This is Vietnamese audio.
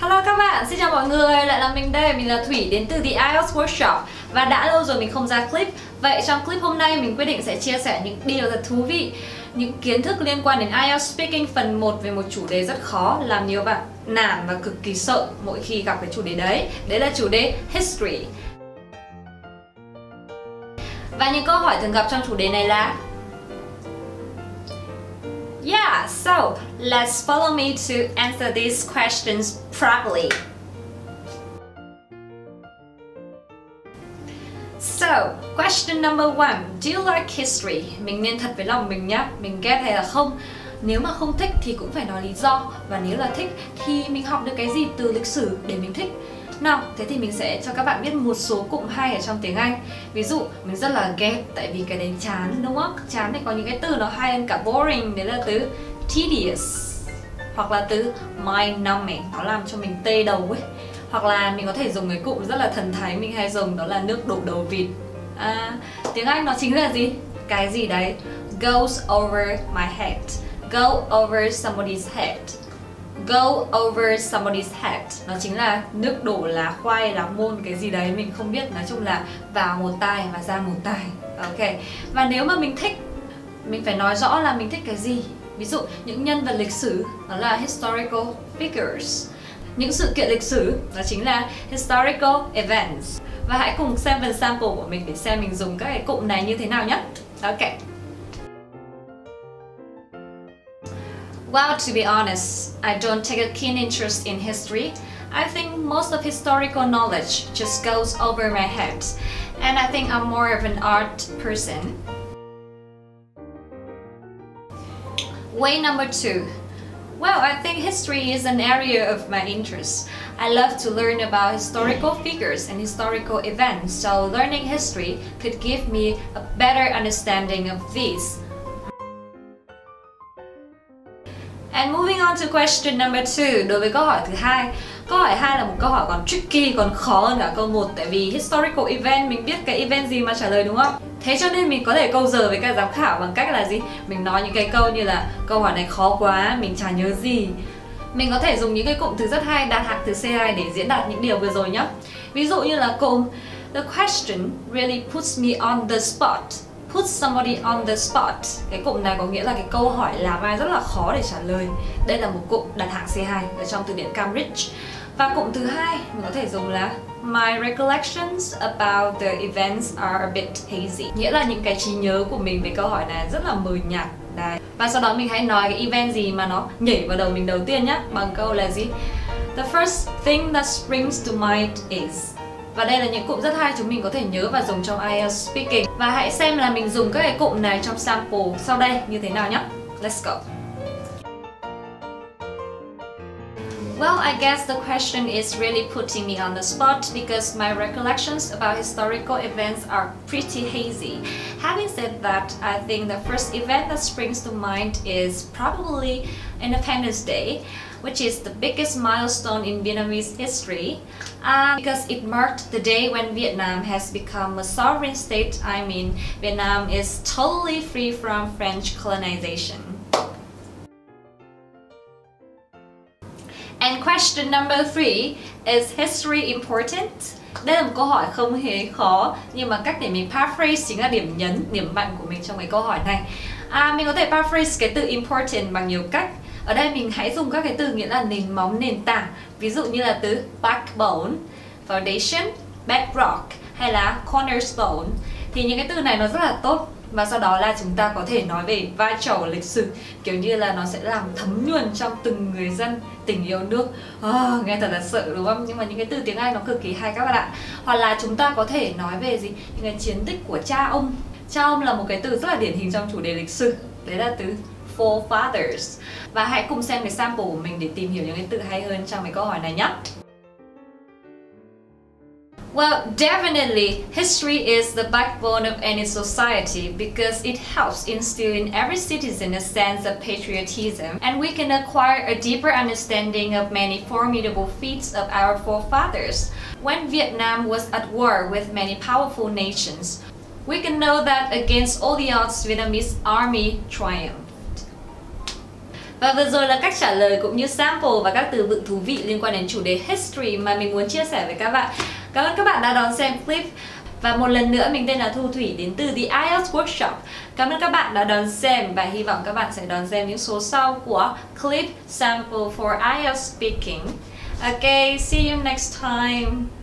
Hello các bạn, xin chào mọi người, lại là mình đây, mình là Thủy đến từ The IELTS Workshop. Và đã lâu rồi mình không ra clip. Vậy trong clip hôm nay mình quyết định sẽ chia sẻ những điều thật thú vị Những kiến thức liên quan đến IELTS Speaking phần 1 về một chủ đề rất khó Làm nhiều bạn nản và cực kỳ sợ mỗi khi gặp cái chủ đề đấy. Đấy là chủ đề History. Và những câu hỏi thường gặp trong chủ đề này là Yeah, so let's follow me to answer these questions properly. So, question number one, do you like history? Mình nên thật với lòng mình nhá, mình ghét hay là không? Nếu mà không thích thì cũng phải nói lý do Và nếu là thích thì mình học được cái gì từ lịch sử để mình thích nào, thế thì mình sẽ cho các bạn biết một số cụm hay ở trong tiếng Anh. Ví dụ, mình rất là ghét tại vì cái đấy chán đúng không? Chán thì có những cái từ nó hay hơn cả boring Đấy là từ tedious Hoặc là từ mind numbing Nó làm cho mình tê đầu ấy. Hoặc là mình có thể dùng cái cụm rất là thần thái mình hay dùng đó là nước đổ đầu vịt. À, Tiếng Anh nó chính là gì? Cái gì đấy? Goes over my head. Go over somebody's head go over somebody's head. Nó chính là nước đổ lá khoai lá môn, cái gì đấy, mình không biết. Nói chung là vào một tai và ra một tai ok. Và nếu mà mình thích, mình phải nói rõ là mình thích cái gì. Ví dụ, những nhân vật lịch sử, đó là historical figures. Những sự kiện lịch sử, đó chính là historical events. Và hãy cùng xem phần sample của mình để xem mình dùng các cái cụm này như thế nào nhé. Ok. Well, to be honest, I don't take a keen interest in history. I think most of historical knowledge just goes over my head, and I think I'm more of an art person. Way number two. Well, I think history is an area of my interest. I love to learn about historical figures and historical events, so learning history could give me a better understanding of these And moving on to question number two, đối với câu hỏi thứ hai. Câu hỏi hai là một câu hỏi còn tricky, còn khó hơn cả câu 1 tại vì historical event mình biết cái event gì mà trả lời đúng không? Thế cho nên mình có thể câu giờ với các giám khảo bằng cách là gì? Mình nói những cái câu như là câu hỏi này khó quá, mình chả nhớ gì. Mình có thể dùng những cái cụm từ rất hay đạt hạng từ C2 để diễn đạt những điều vừa rồi nhé. Ví dụ như là cụm The question really puts me on the spot put somebody on the spot. Cái cụm này có nghĩa là cái câu hỏi làm ai rất là khó để trả lời. Đây là một cụm đặt hạng C2 ở trong từ điển Cambridge. Và cụm thứ hai mình có thể dùng là, My recollections about the events are a bit hazy. Nghĩa là những cái trí nhớ của mình về câu hỏi này rất là mờ nhạt. Đấy. Và sau đó mình hãy nói cái event gì mà nó nhảy vào đầu mình đầu tiên nhé Bằng câu là gì? The first thing that springs to mind is và đây là những cụm rất hay chúng mình có thể nhớ và dùng trong IELTS Speaking. Và hãy xem là mình dùng các cái cụm này trong sample sau đây như thế nào nhé. Let's go. Well, I guess the question is really putting me on the spot because my recollections about historical events are pretty hazy. Having said that, I think the first event that springs to mind is probably Independence Day which is the biggest milestone in Vietnamese history uh, because it marked the day when Vietnam has become a sovereign state. I mean, Vietnam is totally free from French colonization. Question number three, is history important? Đây là một câu hỏi không hề khó Nhưng mà cách để mình paraphrase chính là điểm nhấn, điểm mạnh của mình trong cái câu hỏi này. À, Mình có thể paraphrase cái từ important bằng nhiều cách. Ở đây mình hãy dùng các cái từ nghĩa là nền móng nền tảng. Ví dụ như là từ backbone foundation bedrock hay là cornerstone thì những cái từ này nó rất là tốt. Và sau đó là chúng ta có thể nói về vai trò của lịch sử. Kiểu như là nó sẽ làm thấm nhuần trong từng người dân tình yêu nước. Oh, nghe thật là sợ đúng không? Nhưng mà những cái từ tiếng anh nó cực kỳ hay các bạn ạ. Hoặc là chúng ta có thể nói về gì? Những cái chiến tích của cha ông. Cha ông là một cái từ rất là điển hình trong chủ đề lịch sử. Đấy là từ forefathers. Và hãy cùng xem cái sample của mình để tìm hiểu những cái từ hay hơn trong cái câu hỏi này nhé. Well, definitely, history is the backbone of any society because it helps instill in every citizen a sense of patriotism, and we can acquire a deeper understanding of many formidable feats of our forefathers. When Vietnam was at war with many powerful nations, we can know that against all the odds, Vietnamese army triumphed. Và vừa rồi là cách trả lời cũng như sample và các từ vựng thú vị liên quan đến chủ đề history mà mình muốn chia sẻ với các bạn. Cảm ơn các bạn đã đón xem clip. Và một lần nữa mình tên là Thu Thủy đến từ The IELTS Workshop. Cảm ơn các bạn đã đón xem và hy vọng các bạn sẽ đón xem những số sau của clip sample for IELTS speaking. Okay, see you next time.